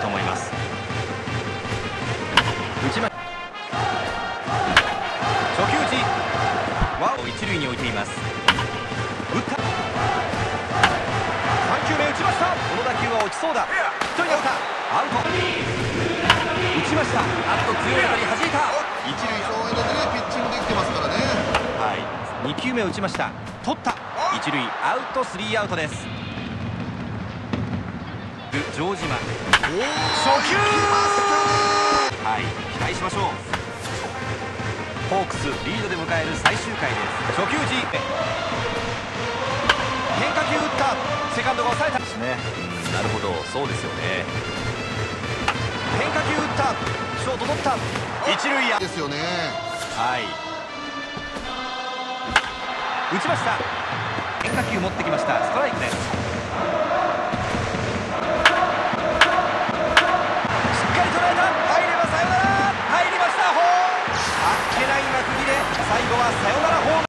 と思います。打ちま初球打ち。ワ塁に置いています。打った。3球目打ちました。この打球は落ちそうだ。一人アウトアウト。打ちました。あっと強い当たり弾いた。一塁総へのでねピッチングできてますからね。はい。2球目打ちました。取った一塁アウトスリーアウトです。城島。初球はい期待しましょう。ホークスリードで迎える最終回です。初球打ち。変化球打った。セカンドが抑えた。ですね。なるほど。そうですよね。変化球打った。ショート取った。一塁や。ですよね。はい。打ちました変化球持ってきました。ストライクで。すしっかり捉えた。入ればサヨナラ入りました。ホーム。あっけない幕切れ。最後はサヨナラホーム。